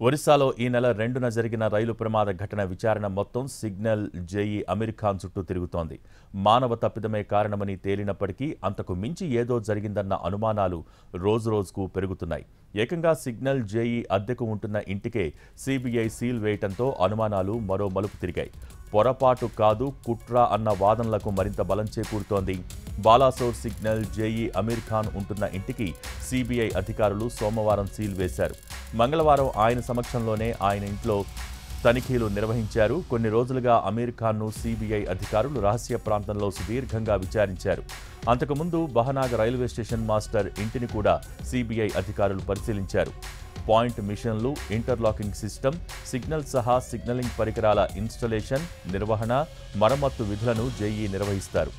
ఒరిస్సాలో ఈ నెల రెండున జరిగిన రైలు ప్రమాద ఘటన విచారణ మొత్తం సిగ్నల్ జేఈ అమీర్ ఖాన్ చుట్టూ తిరుగుతోంది. మానవ తప్పిదమే కారణమని తేలినప్పటికీ అంతకు మించి ఏదో జరిగిందన్న అనుమానాలు రోజురోజుకు పెరుగుతున్నాయి. ఏకంగా సిగ్నల్ జేఈ అద్దెకు ఉంటున్న ఇంటికే సీబీఐ సీల్ వేయటంతో అనుమానాలు మరో మలుపు తిరిగాయి. పొరపాటు కాదు కుట్ర అన్న వాదనలకు మరింత బలం చేకూరుతోంది. బాలాసోర్ సిగ్నల్ జేఈ అమీర్ ఖాన్ ఉంటున్న ఇంటికి సీబీఐ అధికారులు సోమవారం సీల్ వేశారు. మంగళవారం ఆయన సమక్షంలోనే ఆయన ఇంట్లో తనిఖీలు నిర్వహించారు. కొన్ని రోజులుగా అమీర్ ఖాన్ను సీబీఐ అధికారులు రహస్య ప్రాంతంలో సుదీర్ఘంగా విచారించారు. అంతకుముందు బహనాగ రైల్వే స్టేషన్ మాస్టర్ ఇంటిని కూడా సిబిఐ అధికారులు పరిశీలించారు. పాయింట్ మిషన్లు ఇంటర్లాకింగ్ సిస్టమ్ సిగ్నల్ సహా సిగ్నలింగ్ పరికరాల ఇన్స్టలేషన్ నిర్వహణ మరమ్మత్తు విధులను జేఈ నిర్వహిస్తారు.